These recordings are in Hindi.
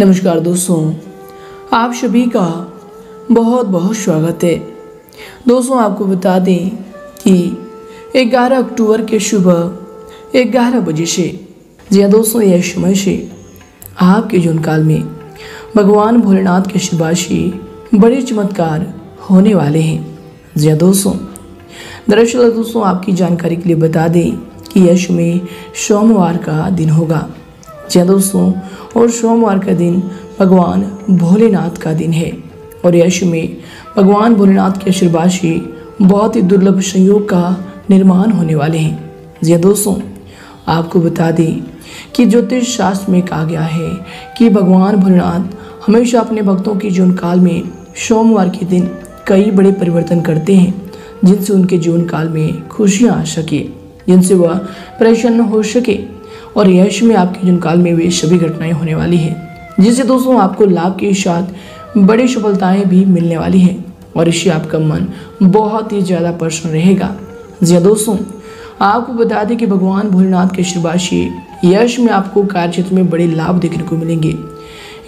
नमस्कार दोस्तों, आप सभी का बहुत बहुत स्वागत है। दोस्तों, आपको बता दें कि 11 अक्टूबर के सुबह 11 बजे से, जी हाँ दोस्तों, यह समय से आपके जीवन काल में भगवान भोलेनाथ के शिवाशी बड़े चमत्कार होने वाले हैं। जी हाँ दोस्तों, दरअसल दोस्तों, आपकी जानकारी के लिए बता दें कि यह समय सोमवार का दिन होगा। जी दोस्तों और सोमवार का दिन भगवान भोलेनाथ का दिन है। और यश में भगवान भोलेनाथ के आशीर्वाद से बहुत ही दुर्लभ संयोग का निर्माण होने वाले हैं। जी हाँ दोस्तों, आपको बता दें कि ज्योतिष शास्त्र में कहा गया है कि भगवान भोलेनाथ हमेशा अपने भक्तों के जीवन काल में सोमवार के दिन कई बड़े परिवर्तन करते हैं, जिनसे उनके जीवन काल में खुशियाँ आ सके, जिनसे वह प्रसन्न हो सके। और यश में आपके जीवन काल में वे सभी घटनाएँ होने वाली है, जिससे दोस्तों आपको लाभ के साथ बड़ी सफलताएँ भी मिलने वाली हैं और इससे आपका मन बहुत ही ज़्यादा प्रसन्न रहेगा। जी हाँ दोस्तों, आपको बता दें कि भगवान भोलेनाथ के आशीर्वाद यश में आपको कार्य क्षेत्र में बड़े लाभ देखने को मिलेंगे।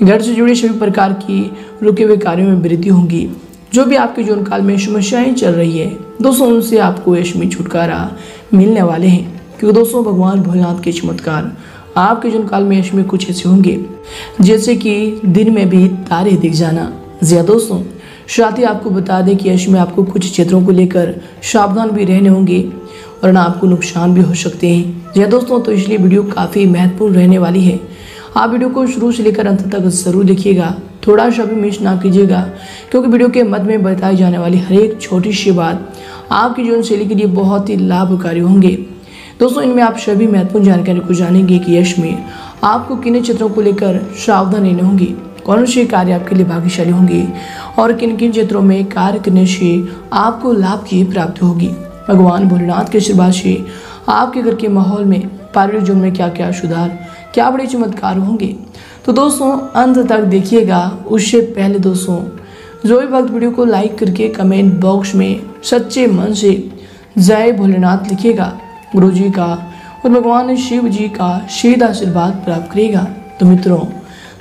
घर से जुड़े सभी प्रकार की रुके हुए कार्यों में वृद्धि होंगी, जो भी आपके जीवन काल में समस्याएँ चल रही है, दोस्तों उनसे आपको यश में छुटकारा मिलने वाले हैं। क्योंकि दोस्तों, भगवान भोलेनाथ के चमत्कार आपके जीवन काल में इसमें कुछ ऐसे होंगे। जैसे कि दिन में भी तारे दिख जाना। जी हाँ दोस्तों साथ ही आपको बता दें कि यश में आपको कुछ क्षेत्रों को लेकर सावधान भी रहने होंगे और ना आपको नुकसान भी हो सकते हैं। जी हाँ दोस्तों तो इसलिए वीडियो काफ़ी महत्वपूर्ण रहने वाली है। आप वीडियो को शुरू से लेकर अंत तक ज़रूर देखिएगा। थोड़ा सा भी मिस ना कीजिएगा, क्योंकि वीडियो के मध्य में बताई जाने वाली हर एक छोटी सी बात आपकी जीवन शैली के लिए बहुत ही लाभकारी होंगे। दोस्तों, इनमें आप सभी महत्वपूर्ण जानकारी को जानेंगे कि यश में आपको किन क्षेत्रों को लेकर सावधान रहने होंगे, कौन से कार्य आपके लिए भाग्यशाली होंगे और किन किन क्षेत्रों में कार्य करने से आपको लाभ की प्राप्ति होगी। भगवान भोलेनाथ के आशीर्वाद से आपके घर के माहौल में पारिवारिक जीवन में क्या क्या सुधार, क्या बड़े चमत्कार होंगे। तो दोस्तों, अंत तक देखिएगा। उससे पहले दोस्तों, जो भी भक्त वीडियो को लाइक करके कमेंट बॉक्स में सच्चे मन से जय भोलेनाथ लिखिएगा। गुरु जी का और भगवान शिव जी का शीध आशीर्वाद प्राप्त करेगा। तो मित्रों,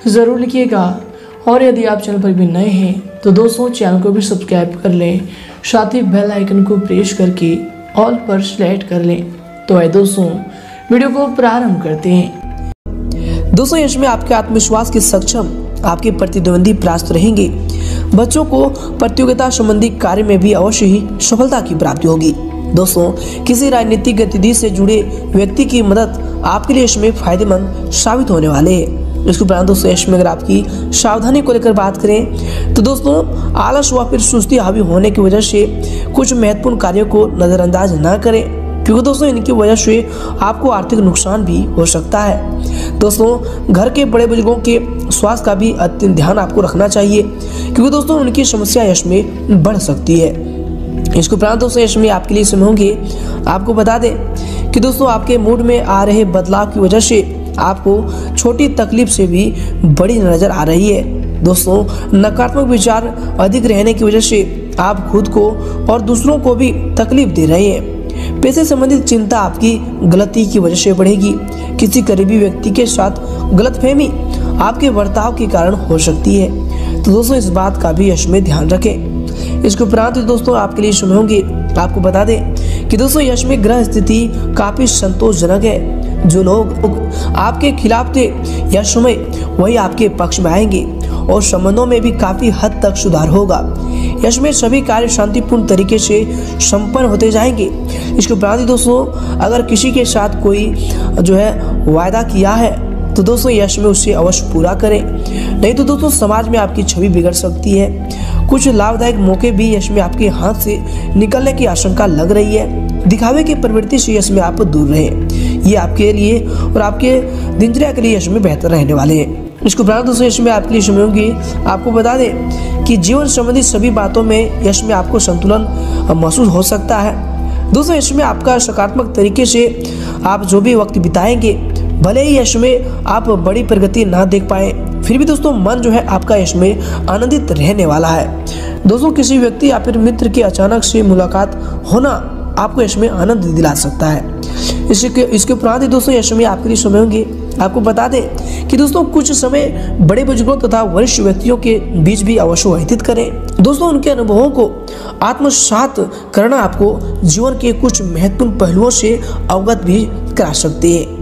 ज़रूर लिखिएगा। और यदि आप चैनल पर भी नए हैं तो दोस्तों, चैनल को भी सब्सक्राइब कर लें, साथ ही बेल आइकन को प्रेस करके ऑल पर सेलेक्ट कर लें। तो आए दोस्तों, वीडियो को प्रारंभ करते हैं। दोस्तों, यश में आपके आत्मविश्वास के सक्षम, आपके प्रतिद्वंदी प्रास्त रहेंगे। बच्चों को प्रतियोगिता संबंधी कार्य में भी अवश्य ही सफलता की प्राप्ति होगी। दोस्तों, किसी राजनीतिक गतिविधि से जुड़े व्यक्ति की मदद आपके लिए इसमें फ़ायदेमंद साबित होने वाले हैं। इसके उपरांत दोस्तों, इसमें अगर आपकी सावधानी को लेकर बात करें तो दोस्तों, आलस व फिर सुस्ती हावी होने की वजह से कुछ महत्वपूर्ण कार्यों को नज़रअंदाज ना करें, क्योंकि दोस्तों, इनकी वजह से आपको आर्थिक नुकसान भी हो सकता है। दोस्तों, घर के बड़े बुज़ुर्गों के स्वास्थ्य का भी अत्यंत ध्यान आपको रखना चाहिए, क्योंकि दोस्तों, उनकी समस्या यश में बढ़ सकती है। इसके उपरांत दोस्तों इसमें आपके लिए समय आपको बता दें कि दोस्तों, आपके मूड में आ रहे बदलाव की वजह से आपको छोटी तकलीफ़ से भी बड़ी नज़र आ रही है। दोस्तों, नकारात्मक विचार अधिक रहने की वजह से आप खुद को और दूसरों को भी तकलीफ़ दे रहे हैं। पैसे संबंधित चिंता आपकी गलती की वजह से बढ़ेगी। किसी करीबी व्यक्ति के साथ गलतफहमी आपके बर्ताव के कारण हो सकती है। तो दोस्तों, इस बात का भी यश में ध्यान रखें। इसके उपरांत दोस्तों आपके लिए शुभ होंगे, आपको बता दें कि दोस्तों यश में ग्रह स्थिति काफ़ी संतोषजनक है। जो लोग आपके खिलाफ थे यह समय वही आपके पक्ष में आएँगे और संबंधों में भी काफ़ी हद तक सुधार होगा। यश में सभी कार्य शांतिपूर्ण तरीके से संपन्न होते जाएँगे। इसके उपरांत दोस्तों, अगर किसी के साथ कोई जो है वायदा किया है तो दोस्तों यश में उसे अवश्य पूरा करें। नहीं तो दोस्तों, समाज में आपकी छवि बिगड़ सकती है। कुछ लाभदायक मौके भी यश में आपके हाथ से निकलने की आशंका लग रही है। दिखावे की प्रवृत्ति से यश में आप दूर रहे। ये आपके लिए और आपके दिनचर्या के लिए यश में बेहतर रहने वाले हैं। इसको उपरांत दोस्तों यश में आपके लिए होंगी। आपको बता दें कि जीवन संबंधी सभी बातों में यश में आपको संतुलन महसूस हो सकता है। दोस्तों इसमें आपका सकारात्मक तरीके से आप जो भी वक्त बिताएँगे, भले ही यश में आप बड़ी प्रगति ना देख पाए फिर भी दोस्तों, मन जो है आपका इसमें आनंदित रहने वाला है। दोस्तों, किसी व्यक्ति या फिर मित्र की अचानक से मुलाकात होना आपको इसमें आनंद दिला सकता है। इसके इसके उपरांत ही दोस्तों यश में आपके लिए समय होंगे। आपको बता दें कि दोस्तों, कुछ समय बड़े बुज़ुर्गों तथा वरिष्ठ व्यक्तियों के बीच भी अवश्य व्यतीत करें। दोस्तों, उनके अनुभवों को आत्मसात करना आपको जीवन के कुछ महत्वपूर्ण पहलुओं से अवगत भी करा सकते हैं।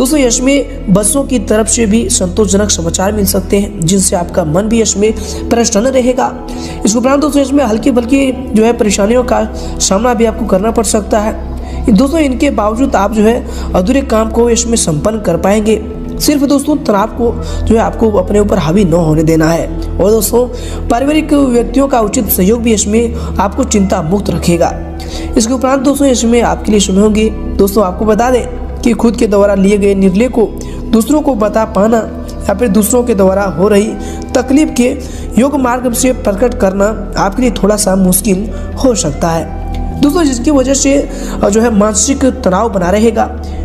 दोस्तों, यश में बच्चों की तरफ़ से भी संतोषजनक समाचार मिल सकते हैं, जिनसे आपका मन भी यश में प्रसन्न रहेगा। इसके उपरांत दोस्तों इसमें हल्की बल्कि जो है परेशानियों का सामना भी आपको करना पड़ सकता है। दोस्तों, इनके बावजूद आप जो है अधूरे काम को इसमें संपन्न कर पाएँगे। सिर्फ़ दोस्तों, तनाव को जो है आपको अपने ऊपर हावी न होने देना है। और दोस्तों, पारिवारिक व्यक्तियों का उचित सहयोग भी इसमें आपको चिंता मुक्त रखेगा। इसके उपरांत दोस्तों इसमें आपके लिए समय होंगे। दोस्तों, आपको बता दें कि खुद के द्वारा लिए गए निर्णय को दूसरों को बता पाना या फिर दूसरों के द्वारा हो रही तकलीफ़ के योग मार्ग से प्रकट करना आपके लिए थोड़ा सा मुश्किल हो सकता है। दोस्तों, जिसकी वजह से जो है मानसिक तनाव बना रहेगा।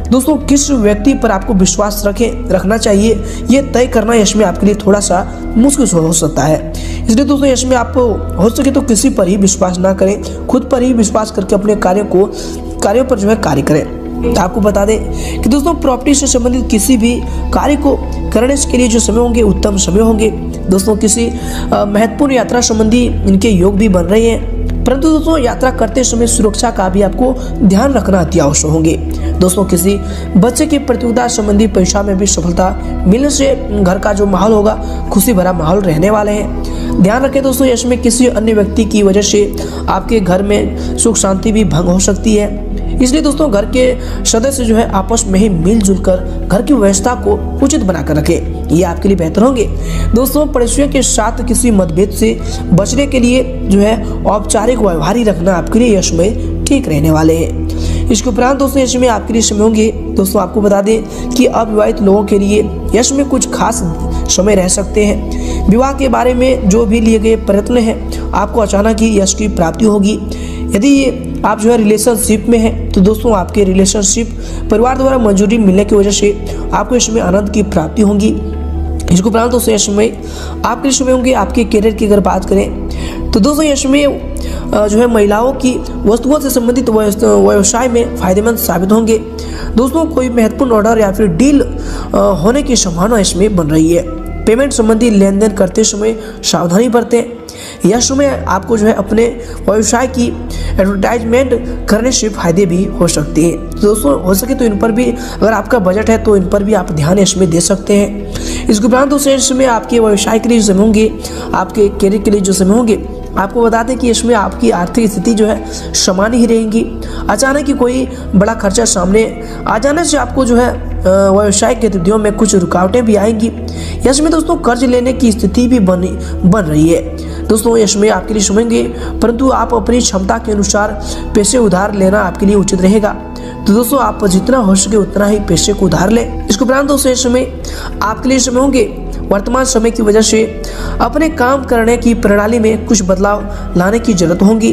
दोस्तों, किस व्यक्ति पर आपको विश्वास रखें, रखना चाहिए, ये तय करना यश में आपके लिए थोड़ा सा मुश्किल हो सकता है। इसलिए दोस्तों, यश में आप हो सके तो किसी पर ही विश्वास ना करें। खुद पर ही विश्वास करके अपने कार्य को, कार्यों पर जो है कार्य करें। आपको बता दें कि दोस्तों प्रॉपर्टी से संबंधित किसी भी कार्य को करने के लिए जो समय होंगे, उत्तम समय होंगे। दोस्तों, किसी महत्वपूर्ण यात्रा संबंधी इनके योग भी बन रहे हैं। परंतु दोस्तों, यात्रा करते समय सुरक्षा का भी आपको ध्यान रखना अति आवश्यक होंगे। दोस्तों, किसी बच्चे की प्रतियोगिता संबंधी परीक्षा में भी सफलता मिलने से घर का जो माहौल होगा, खुशी भरा माहौल रहने वाले हैं। ध्यान रखें दोस्तों इसमें किसी अन्य व्यक्ति की वजह से आपके घर में सुख शांति भी भंग हो सकती है। इसलिए दोस्तों घर के सदस्य जो है आपस में ही मिलजुल कर घर की व्यवस्था को उचित बनाकर रखें। ये आपके लिए बेहतर होंगे। दोस्तों, पड़ोसियों के साथ किसी मतभेद से बचने के लिए जो है औपचारिक व्यवहार ही रखना आपके लिए यश में ठीक रहने वाले हैं। इसके उपरांत दोस्तों यश में आपके लिए समय होंगे। दोस्तों, आपको बता दें कि अविवाहित लोगों के लिए यश में कुछ खास समय रह सकते हैं। विवाह के बारे में जो भी लिए गए प्रयत्न हैं, आपको अचानक ही यश की प्राप्ति होगी। यदि आप जो है रिलेशनशिप में हैं तो दोस्तों आपके रिलेशनशिप परिवार द्वारा मंजूरी मिलने की वजह से आपको इसमें आनंद की प्राप्ति होगी। इसको उपरांत दोस्तों यश में, आपके समय होंगे, आपके करियर की अगर बात करें तो दोस्तों यश में जो है महिलाओं की वस्तुओं से संबंधित व्यवसाय में फ़ायदेमंद साबित होंगे। दोस्तों कोई महत्वपूर्ण ऑर्डर या फिर डील होने की संभावना इसमें बन रही है। पेमेंट संबंधी लेन देन करते समय सावधानी बरतें। यह समय आपको जो है अपने व्यवसाय की एडवर्टाइजमेंट करने से फ़ायदे भी हो सकते हैं। तो दोस्तों, हो सके तो इन पर भी अगर आपका बजट है तो इन पर भी आप ध्यान इसमें दे सकते हैं। इसके उपरांत दोस्तों, इसमें आपके व्यवसाय के लिए जो समय होंगे, आपके करियर के लिए जो समय होंगे, आपको बता दें कि इसमें आपकी आर्थिक स्थिति जो है समान ही रहेगी। अचानक ही कोई बड़ा खर्चा सामने आ जाने से आपको जो है व्यवसाय गतिविधियों में कुछ रुकावटें भी आएँगी। इसमें दोस्तों, कर्ज लेने की स्थिति भी बनी, बन रही है। दोस्तों इसमें आपके लिए सुनेंगे परंतु आप अपनी क्षमता के अनुसार पैसे उधार लेना आपके लिए उचित रहेगा। तो दोस्तों, आप जितना हो सके उतना ही पैसे को उधार लें। इसके उपरांत दोस्तों इस समय आपके लिए समय होंगे। वर्तमान समय की वजह से अपने काम करने की प्रणाली में कुछ बदलाव लाने की ज़रूरत होगी।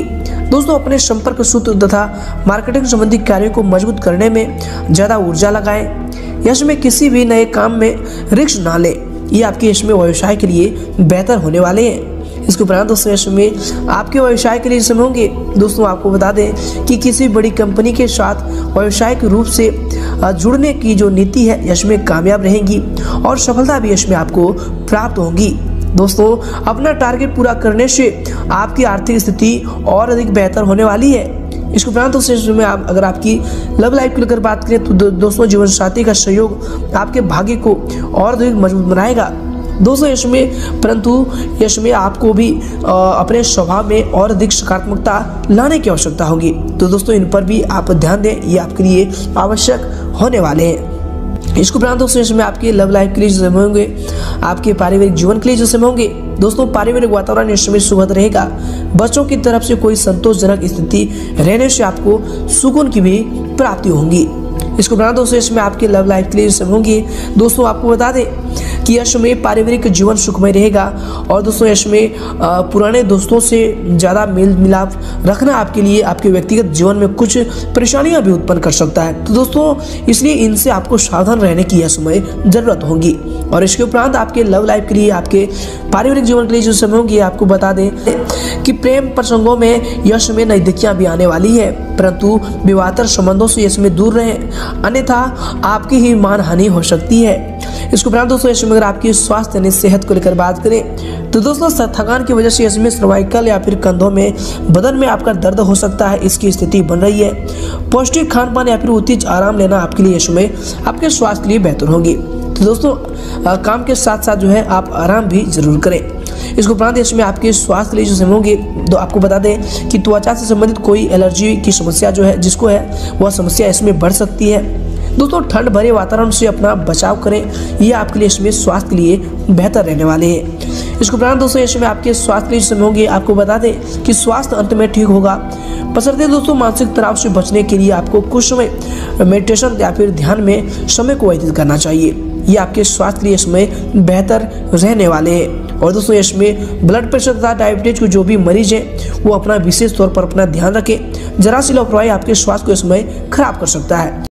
दोस्तों, अपने संपर्क सूत्र तथा मार्केटिंग संबंधी कार्यों को मज़बूत करने में ज़्यादा ऊर्जा लगाएँ। यश में किसी भी नए काम में रिक्स ना लें। ये आपके इसमें व्यवसाय के लिए बेहतर होने वाले हैं। इसके उपरांत दोस्तों यश में। आपके व्यवसाय के लिए समय होंगे, दोस्तों, आपको बता दें कि किसी बड़ी कंपनी के साथ व्यवसायिक रूप से जुड़ने की जो नीति है, यश में कामयाब रहेंगी और सफलता भी यश में आपको प्राप्त होगी। दोस्तों, अपना टारगेट पूरा करने से आपकी आर्थिक स्थिति और अधिक बेहतर होने वाली है। इसके उपरांत दोस्तों में आप, अगर आपकी लव लाइफ की लेकर बात करें तो दोस्तों जीवन साथी का सहयोग आपके भाग्य को और अधिक मज़बूत बनाएगा। दोस्तों यश में परंतु यश में आपको भी अपने स्वभाव में और अधिक सकारात्मकता लाने की आवश्यकता होगी। तो दोस्तों, इन पर भी आप ध्यान दें, ये आपके लिए आवश्यक होने वाले हैं। इसको उपरांत दोस्तों इसमें आपके लव लाइफ के लिए जो होंगे, आपके पारिवारिक जीवन के लिए जो समय होंगे, दोस्तों, पारिवारिक वातावरण इस समय सुखद रहेगा। बच्चों की तरफ़ से कोई संतोषजनक स्थिति रहने से आपको सुकून की भी प्राप्ति होंगी। इसको उपरांत दोस्तों इसमें आपके लव लाइफ के लिए समय होंगे। दोस्तों, आपको बता दें कि यश में पारिवारिक जीवन सुखमय रहेगा और दोस्तों, यश में पुराने दोस्तों से ज़्यादा मेल मिलाप रखना आपके लिए, आपके व्यक्तिगत जीवन में कुछ परेशानियाँ भी उत्पन्न कर सकता है। तो दोस्तों, इसलिए इनसे आपको सावधान रहने की यह समय ज़रूरत होगी। और इसके उपरांत आपके लव लाइफ के लिए, आपके पारिवारिक जीवन के लिए जो समय होगी, आपको बता दें कि प्रेम प्रसंगों में यश में नजदीकियाँ भी आने वाली है। परंतु विवाहतर संबंधों से यश में दूर रहें। अन्यथा आपकी ही मान हानि हो सकती है। इसके उपरांत दोस्तों इसमें अगर आपकी स्वास्थ्य यानी सेहत को लेकर बात करें। तो दोस्तों, थकान की वजह से इसमें सर्वाइकल या फिर कंधों में, बदन में आपका दर्द हो सकता है, इसकी स्थिति बन रही है। पौष्टिक खान पान या फिर उचित आराम लेना आपके लिए इसमें आपके स्वास्थ्य के लिए बेहतर होगी। तो दोस्तों काम के साथ साथ जो है, आप आराम भी ज़रूर करें। इसको उपरांत इसमें आपके स्वास्थ्य लिए जो समय होंगे तो आपको बता दें कि त्वचा से संबंधित कोई एलर्जी की समस्या जो है, जिसको है, वह समस्या इसमें बढ़ सकती है। दोस्तों, ठंड भरे वातावरण से अपना बचाव करें यह आपके लिए इसमें स्वास्थ्य के लिए बेहतर रहने वाले हैं। इसको उपरांत दोस्तों इसमें आपके स्वास्थ्य के लिए समय होंगे, आपको बता दें कि स्वास्थ्य अंत में ठीक होगा। पसरते दोस्तों, मानसिक तनाव से बचने के लिए आपको कुछ समय मेडिटेशन या फिर ध्यान में समय को व्यतीत करना चाहिए। ये आपके स्वास्थ्य के लिए इसमें बेहतर रहने वाले हैं। और दोस्तों इसमें ब्लड प्रेशर तथा डायबिटीज़ के जो भी मरीज़ हैं, वो अपना विशेष तौर पर अपना ध्यान रखें। जरा सी लापरवाही आपके स्वास्थ्य को इसमें खराब कर सकता है।